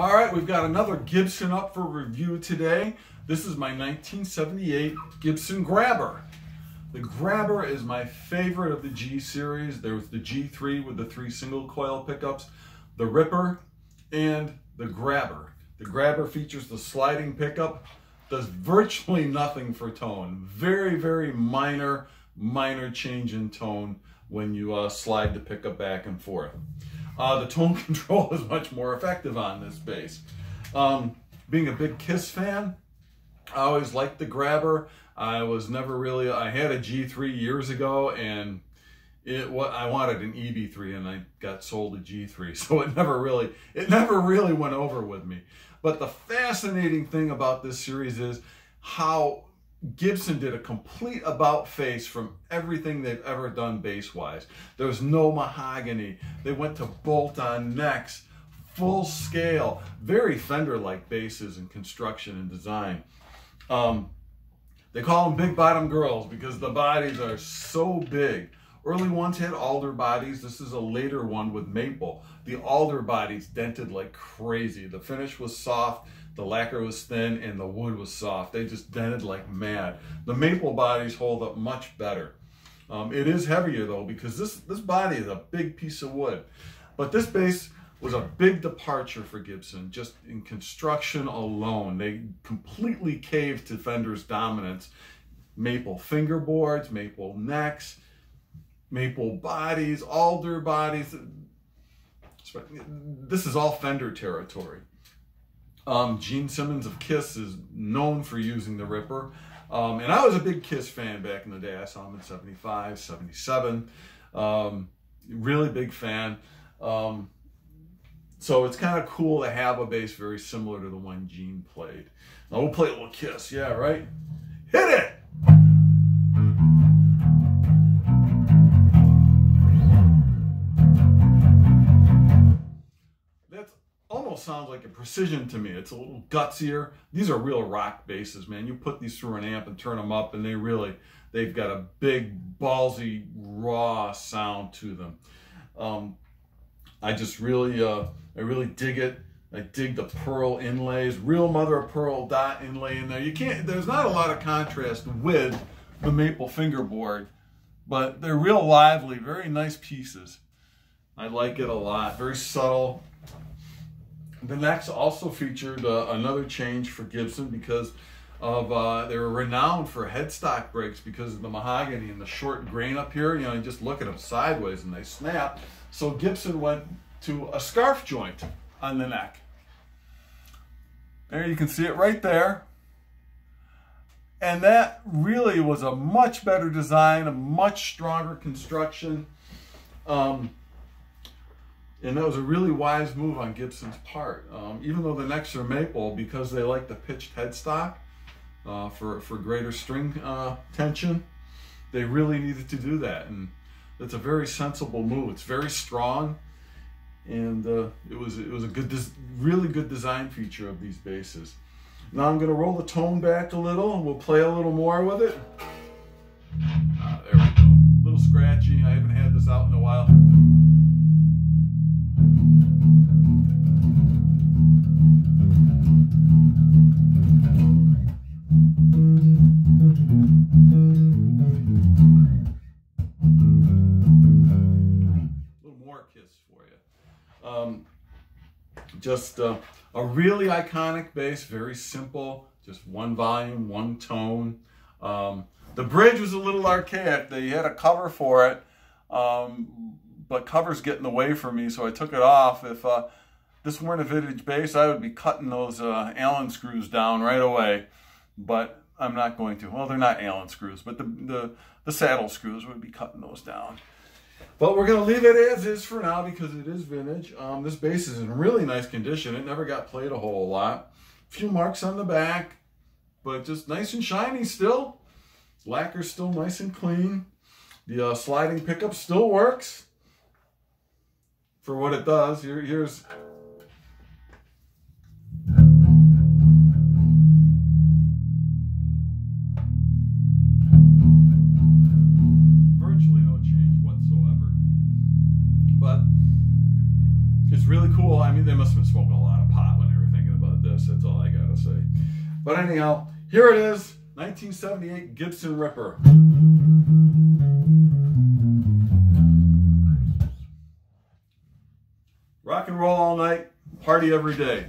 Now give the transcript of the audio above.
All right, we've got another Gibson up for review today. This is my 1978 Gibson Grabber. The Grabber is my favorite of the G series. There was the G3 with the three single coil pickups, the Ripper, and the Grabber. The Grabber features the sliding pickup, does virtually nothing for tone. Very, very minor, minor change in tone when you uh, slide the pickup back and forth. Uh, the tone control is much more effective on this bass. Um, being a big Kiss fan, I always liked the grabber. I was never really, I had a G3 years ago and it what I wanted an EB3 and I got sold a G3. So it never really, it never really went over with me. But the fascinating thing about this series is how Gibson did a complete about face from everything they've ever done bass-wise. There was no mahogany. They went to bolt-on necks, full scale, very Fender-like basses in construction and design. Um, they call them big bottom girls because the bodies are so big. Early ones had alder bodies. This is a later one with maple. The alder bodies dented like crazy. The finish was soft the lacquer was thin and the wood was soft. They just dented like mad. The maple bodies hold up much better. Um, it is heavier though because this, this body is a big piece of wood. But this bass was a big departure for Gibson just in construction alone. They completely caved to Fender's dominance. Maple fingerboards, maple necks, maple bodies, alder bodies. This is all Fender territory. Um, Gene Simmons of Kiss is known for using the Ripper. Um, and I was a big Kiss fan back in the day. I saw him in 75, 77. Um, really big fan. Um, so it's kind of cool to have a bass very similar to the one Gene played. Now we'll play a little Kiss. Yeah, right? Hit it! Sounds like a precision to me. It's a little gutsier. These are real rock basses, man. You put these through an amp and turn them up and they really, they've got a big, ballsy, raw sound to them. Um, I just really, uh, I really dig it. I dig the pearl inlays, real mother of pearl dot inlay in there. You can't, there's not a lot of contrast with the maple fingerboard, but they're real lively, very nice pieces. I like it a lot, very subtle, the necks also featured uh, another change for Gibson because of uh, they were renowned for headstock breaks because of the mahogany and the short grain up here. You know, you just look at them sideways and they snap. So Gibson went to a scarf joint on the neck. There you can see it right there. And that really was a much better design, a much stronger construction. Um, and that was a really wise move on Gibson's part. Um, even though the necks are maple, because they like the pitched headstock uh, for, for greater string uh, tension, they really needed to do that. And it's a very sensible move. It's very strong. And uh, it was it was a good, really good design feature of these basses. Now I'm going to roll the tone back a little and we'll play a little more with it. Ah, there we go. A little scratchy. I haven't had this out in a Um, just uh, a really iconic bass, very simple, just one volume, one tone. Um, the bridge was a little archaic. They had a cover for it, um, but cover's getting away from me, so I took it off. If uh, this weren't a vintage bass, I would be cutting those uh, Allen screws down right away, but I'm not going to. Well, they're not Allen screws, but the, the, the saddle screws would be cutting those down. But we're going to leave it as is for now because it is vintage. Um, this bass is in really nice condition. It never got played a whole lot. A few marks on the back, but just nice and shiny still. Lacquer's still nice and clean. The uh, sliding pickup still works for what it does. Here, here's I mean, they must have been smoking a lot of pot when they were thinking about this. That's all I gotta say. But anyhow, here it is, 1978 Gibson Ripper. Rock and roll all night, party every day.